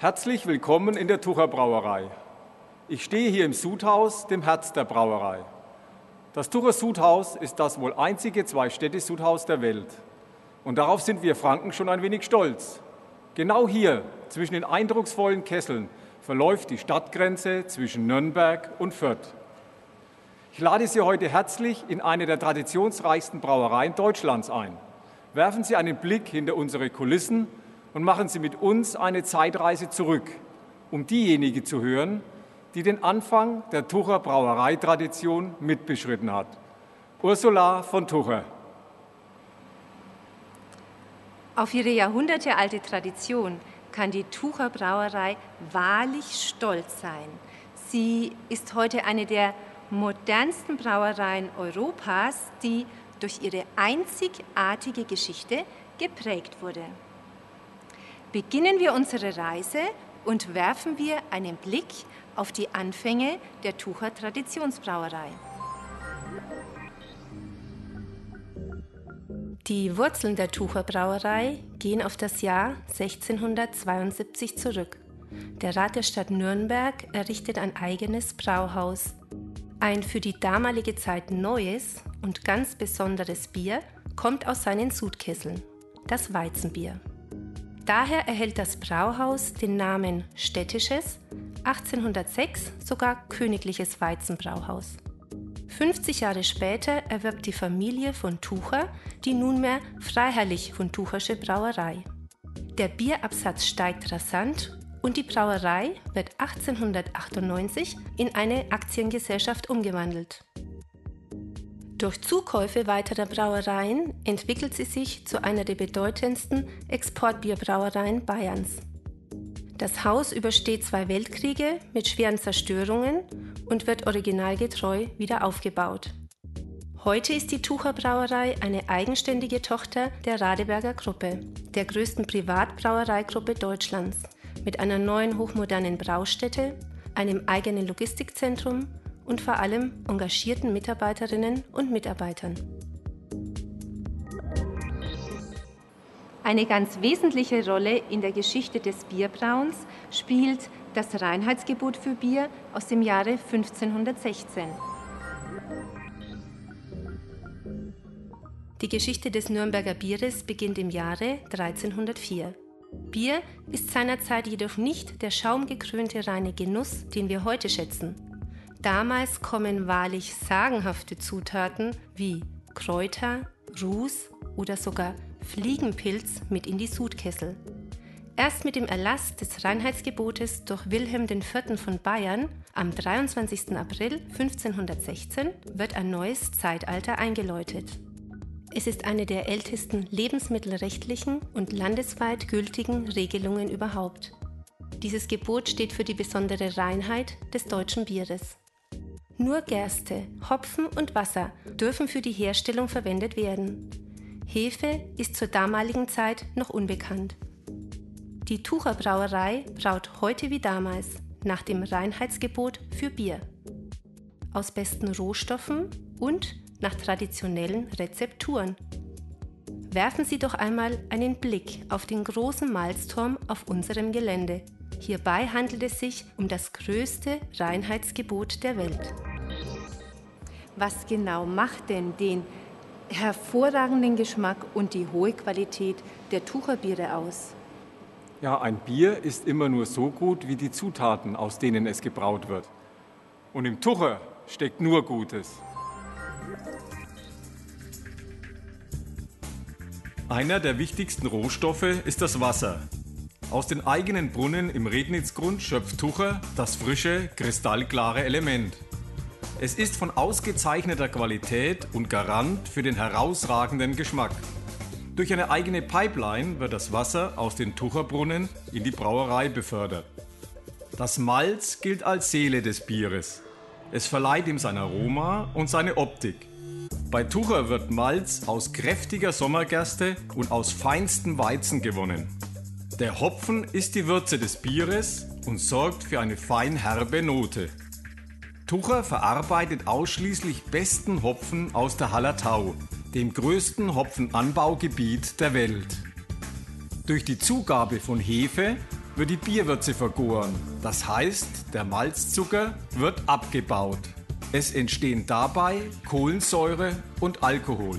Herzlich willkommen in der Tucher Brauerei. Ich stehe hier im Sudhaus, dem Herz der Brauerei. Das Tucher Sudhaus ist das wohl einzige Zwei-Städte-Sudhaus der Welt. Und darauf sind wir Franken schon ein wenig stolz. Genau hier, zwischen den eindrucksvollen Kesseln, verläuft die Stadtgrenze zwischen Nürnberg und Fürth. Ich lade Sie heute herzlich in eine der traditionsreichsten Brauereien Deutschlands ein. Werfen Sie einen Blick hinter unsere Kulissen und machen Sie mit uns eine Zeitreise zurück, um diejenige zu hören, die den Anfang der Tucher Brauereitradition mitbeschritten hat. Ursula von Tucher. Auf ihre jahrhundertealte Tradition kann die Tucher Brauerei wahrlich stolz sein. Sie ist heute eine der modernsten Brauereien Europas, die durch ihre einzigartige Geschichte geprägt wurde. Beginnen wir unsere Reise und werfen wir einen Blick auf die Anfänge der Tucher Traditionsbrauerei. Die Wurzeln der Tucher Brauerei gehen auf das Jahr 1672 zurück. Der Rat der Stadt Nürnberg errichtet ein eigenes Brauhaus ein für die damalige Zeit neues und ganz besonderes Bier kommt aus seinen Sudkesseln, das Weizenbier. Daher erhält das Brauhaus den Namen Städtisches, 1806 sogar Königliches Weizenbrauhaus. 50 Jahre später erwirbt die Familie von Tucher die nunmehr Freiherrlich von Tuchersche Brauerei. Der Bierabsatz steigt rasant und die Brauerei wird 1898 in eine Aktiengesellschaft umgewandelt. Durch Zukäufe weiterer Brauereien entwickelt sie sich zu einer der bedeutendsten Exportbierbrauereien Bayerns. Das Haus übersteht zwei Weltkriege mit schweren Zerstörungen und wird originalgetreu wieder aufgebaut. Heute ist die Tucher Brauerei eine eigenständige Tochter der Radeberger Gruppe, der größten Privatbrauereigruppe Deutschlands mit einer neuen hochmodernen Braustätte, einem eigenen Logistikzentrum und vor allem engagierten Mitarbeiterinnen und Mitarbeitern. Eine ganz wesentliche Rolle in der Geschichte des Bierbrauens spielt das Reinheitsgebot für Bier aus dem Jahre 1516. Die Geschichte des Nürnberger Bieres beginnt im Jahre 1304. Bier ist seinerzeit jedoch nicht der schaumgekrönte reine Genuss, den wir heute schätzen. Damals kommen wahrlich sagenhafte Zutaten wie Kräuter, Ruß oder sogar Fliegenpilz mit in die Sudkessel. Erst mit dem Erlass des Reinheitsgebotes durch Wilhelm IV. von Bayern am 23. April 1516 wird ein neues Zeitalter eingeläutet. Es ist eine der ältesten lebensmittelrechtlichen und landesweit gültigen Regelungen überhaupt. Dieses Gebot steht für die besondere Reinheit des deutschen Bieres. Nur Gerste, Hopfen und Wasser dürfen für die Herstellung verwendet werden. Hefe ist zur damaligen Zeit noch unbekannt. Die Tucher Brauerei braut heute wie damals nach dem Reinheitsgebot für Bier. Aus besten Rohstoffen und nach traditionellen Rezepturen. Werfen Sie doch einmal einen Blick auf den großen Malzturm auf unserem Gelände. Hierbei handelt es sich um das größte Reinheitsgebot der Welt. Was genau macht denn den hervorragenden Geschmack und die hohe Qualität der Tucherbiere aus? Ja, ein Bier ist immer nur so gut wie die Zutaten, aus denen es gebraut wird. Und im Tucher steckt nur Gutes. Einer der wichtigsten Rohstoffe ist das Wasser. Aus den eigenen Brunnen im Rednitzgrund schöpft Tucher das frische, kristallklare Element. Es ist von ausgezeichneter Qualität und Garant für den herausragenden Geschmack. Durch eine eigene Pipeline wird das Wasser aus den Tucherbrunnen in die Brauerei befördert. Das Malz gilt als Seele des Bieres. Es verleiht ihm sein Aroma und seine Optik. Bei Tucher wird Malz aus kräftiger Sommergerste und aus feinstem Weizen gewonnen. Der Hopfen ist die Würze des Bieres und sorgt für eine fein herbe Note. Tucher verarbeitet ausschließlich besten Hopfen aus der Hallertau, dem größten Hopfenanbaugebiet der Welt. Durch die Zugabe von Hefe wird die Bierwürze vergoren. Das heißt, der Malzzucker wird abgebaut. Es entstehen dabei Kohlensäure und Alkohol.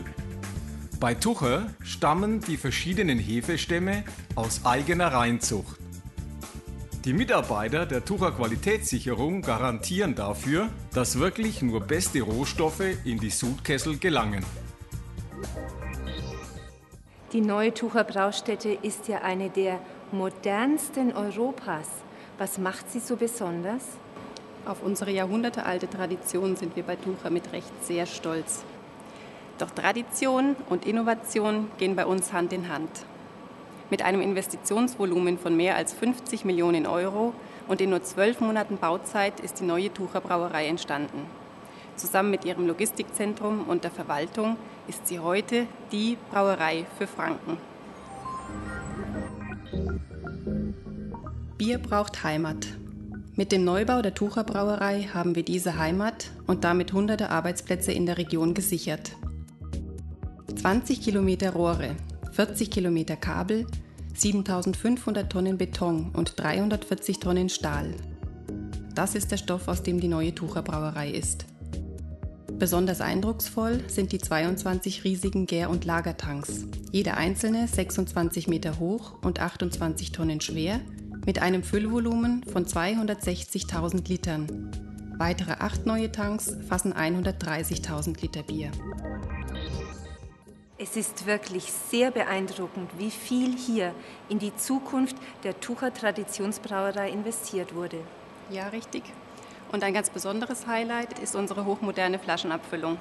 Bei Tucher stammen die verschiedenen Hefestämme aus eigener Reinzucht. Die Mitarbeiter der Tucher Qualitätssicherung garantieren dafür, dass wirklich nur beste Rohstoffe in die Sudkessel gelangen. Die neue Tucher Braustätte ist ja eine der modernsten Europas. Was macht sie so besonders? Auf unsere jahrhundertealte Tradition sind wir bei Tucher mit Recht sehr stolz. Doch Tradition und Innovation gehen bei uns Hand in Hand. Mit einem Investitionsvolumen von mehr als 50 Millionen Euro und in nur zwölf Monaten Bauzeit ist die neue Tucher Brauerei entstanden. Zusammen mit ihrem Logistikzentrum und der Verwaltung ist sie heute die Brauerei für Franken. Bier braucht Heimat. Mit dem Neubau der Tucher Brauerei haben wir diese Heimat und damit hunderte Arbeitsplätze in der Region gesichert. 20 Kilometer Rohre, 40 Kilometer Kabel, 7500 Tonnen Beton und 340 Tonnen Stahl. Das ist der Stoff, aus dem die neue Tucher Brauerei ist. Besonders eindrucksvoll sind die 22 riesigen Gär- und Lagertanks, jeder einzelne 26 Meter hoch und 28 Tonnen schwer, mit einem Füllvolumen von 260.000 Litern. Weitere acht neue Tanks fassen 130.000 Liter Bier. Es ist wirklich sehr beeindruckend, wie viel hier in die Zukunft der Tucher Traditionsbrauerei investiert wurde. Ja, richtig. Und ein ganz besonderes Highlight ist unsere hochmoderne Flaschenabfüllung.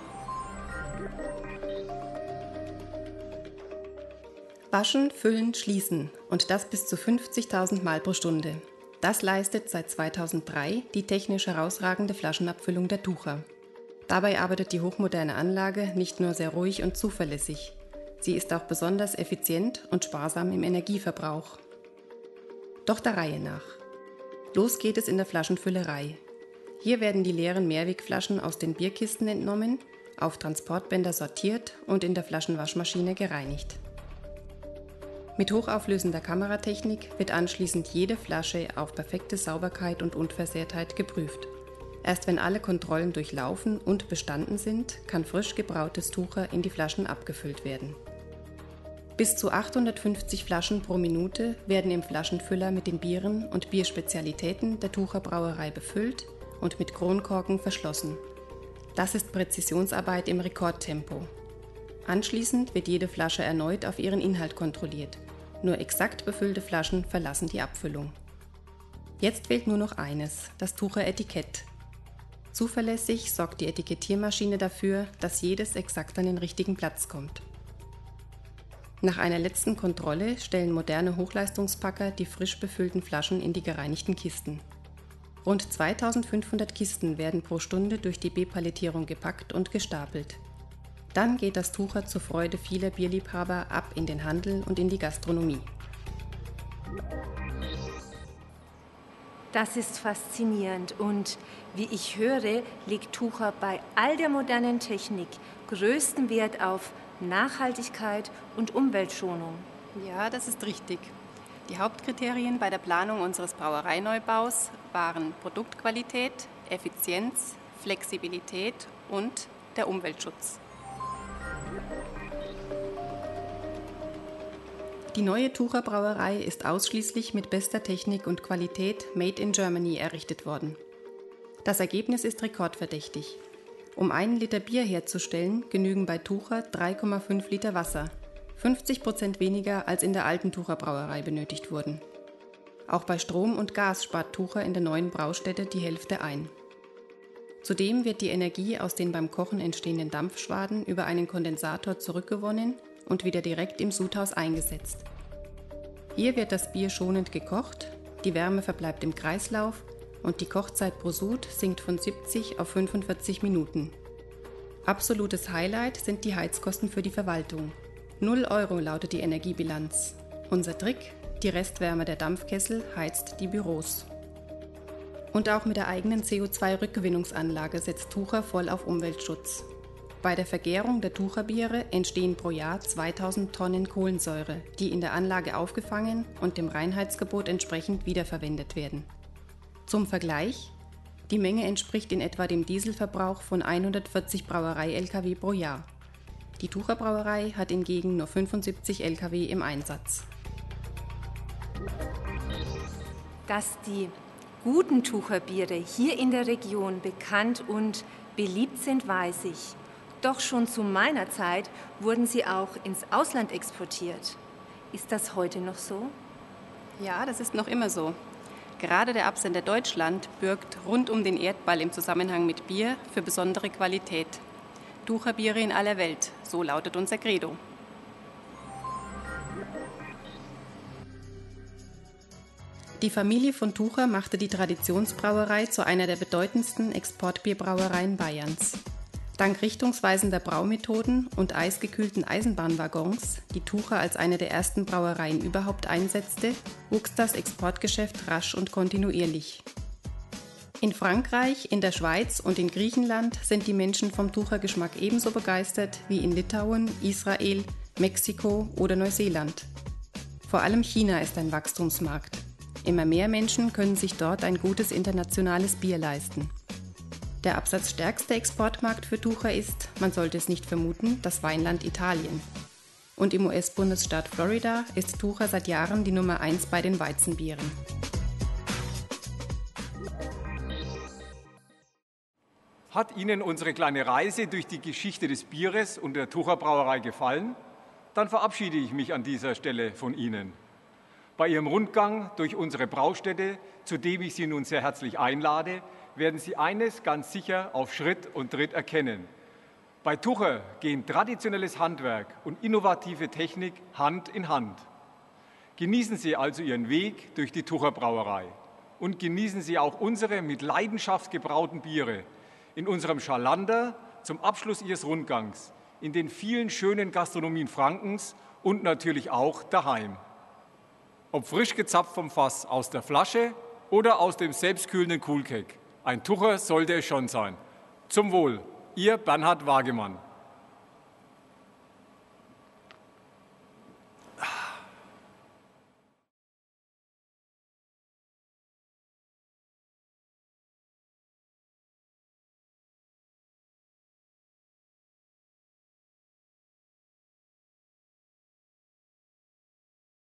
Waschen, füllen, schließen und das bis zu 50.000 Mal pro Stunde. Das leistet seit 2003 die technisch herausragende Flaschenabfüllung der Tucher. Dabei arbeitet die hochmoderne Anlage nicht nur sehr ruhig und zuverlässig, sie ist auch besonders effizient und sparsam im Energieverbrauch. Doch der Reihe nach. Los geht es in der Flaschenfüllerei. Hier werden die leeren Mehrwegflaschen aus den Bierkisten entnommen, auf Transportbänder sortiert und in der Flaschenwaschmaschine gereinigt. Mit hochauflösender Kameratechnik wird anschließend jede Flasche auf perfekte Sauberkeit und Unversehrtheit geprüft. Erst wenn alle Kontrollen durchlaufen und bestanden sind, kann frisch gebrautes Tucher in die Flaschen abgefüllt werden. Bis zu 850 Flaschen pro Minute werden im Flaschenfüller mit den Bieren und Bierspezialitäten der Tucher Brauerei befüllt und mit Kronkorken verschlossen. Das ist Präzisionsarbeit im Rekordtempo. Anschließend wird jede Flasche erneut auf ihren Inhalt kontrolliert. Nur exakt befüllte Flaschen verlassen die Abfüllung. Jetzt fehlt nur noch eines, das Tucher Etikett, Zuverlässig sorgt die Etikettiermaschine dafür, dass jedes exakt an den richtigen Platz kommt. Nach einer letzten Kontrolle stellen moderne Hochleistungspacker die frisch befüllten Flaschen in die gereinigten Kisten. Rund 2500 Kisten werden pro Stunde durch die B-Palettierung gepackt und gestapelt. Dann geht das Tucher zur Freude vieler Bierliebhaber ab in den Handel und in die Gastronomie. Das ist faszinierend und wie ich höre, legt Tucher bei all der modernen Technik größten Wert auf Nachhaltigkeit und Umweltschonung. Ja, das ist richtig. Die Hauptkriterien bei der Planung unseres Brauereineubaus waren Produktqualität, Effizienz, Flexibilität und der Umweltschutz. Die neue Tucher Brauerei ist ausschließlich mit bester Technik und Qualität Made in Germany errichtet worden. Das Ergebnis ist rekordverdächtig. Um einen Liter Bier herzustellen, genügen bei Tucher 3,5 Liter Wasser, 50 Prozent weniger als in der alten Tucher Brauerei benötigt wurden. Auch bei Strom und Gas spart Tucher in der neuen Braustätte die Hälfte ein. Zudem wird die Energie aus den beim Kochen entstehenden Dampfschwaden über einen Kondensator zurückgewonnen und wieder direkt im Sudhaus eingesetzt. Hier wird das Bier schonend gekocht, die Wärme verbleibt im Kreislauf und die Kochzeit pro Sud sinkt von 70 auf 45 Minuten. Absolutes Highlight sind die Heizkosten für die Verwaltung. 0 Euro lautet die Energiebilanz. Unser Trick, die Restwärme der Dampfkessel heizt die Büros. Und auch mit der eigenen CO2-Rückgewinnungsanlage setzt Tucher voll auf Umweltschutz. Bei der Vergärung der Tucherbiere entstehen pro Jahr 2000 Tonnen Kohlensäure, die in der Anlage aufgefangen und dem Reinheitsgebot entsprechend wiederverwendet werden. Zum Vergleich, die Menge entspricht in etwa dem Dieselverbrauch von 140 Brauerei-Lkw pro Jahr. Die Tucher Brauerei hat hingegen nur 75 Lkw im Einsatz. Dass die guten Tucherbiere hier in der Region bekannt und beliebt sind, weiß ich. Doch schon zu meiner Zeit wurden sie auch ins Ausland exportiert. Ist das heute noch so? Ja, das ist noch immer so. Gerade der Absender Deutschland bürgt rund um den Erdball im Zusammenhang mit Bier für besondere Qualität. Tucherbiere in aller Welt, so lautet unser Credo. Die Familie von Tucher machte die Traditionsbrauerei zu einer der bedeutendsten Exportbierbrauereien Bayerns. Dank richtungsweisender Braumethoden und eisgekühlten Eisenbahnwaggons, die Tucher als eine der ersten Brauereien überhaupt einsetzte, wuchs das Exportgeschäft rasch und kontinuierlich. In Frankreich, in der Schweiz und in Griechenland sind die Menschen vom Tuchergeschmack ebenso begeistert wie in Litauen, Israel, Mexiko oder Neuseeland. Vor allem China ist ein Wachstumsmarkt. Immer mehr Menschen können sich dort ein gutes internationales Bier leisten. Der absatzstärkste Exportmarkt für Tucher ist, man sollte es nicht vermuten, das Weinland Italien. Und im US-Bundesstaat Florida ist Tucher seit Jahren die Nummer 1 bei den Weizenbieren. Hat Ihnen unsere kleine Reise durch die Geschichte des Bieres und der Tucher Brauerei gefallen? Dann verabschiede ich mich an dieser Stelle von Ihnen. Bei Ihrem Rundgang durch unsere Braustätte, zu dem ich Sie nun sehr herzlich einlade, werden Sie eines ganz sicher auf Schritt und Tritt erkennen. Bei Tucher gehen traditionelles Handwerk und innovative Technik Hand in Hand. Genießen Sie also Ihren Weg durch die Tucher Brauerei und genießen Sie auch unsere mit Leidenschaft gebrauten Biere in unserem Schalander zum Abschluss Ihres Rundgangs, in den vielen schönen Gastronomien Frankens und natürlich auch daheim. Ob frisch gezapft vom Fass aus der Flasche oder aus dem selbstkühlenden Coolcake. Ein Tucher sollte es schon sein. Zum Wohl, Ihr Bernhard Wagemann.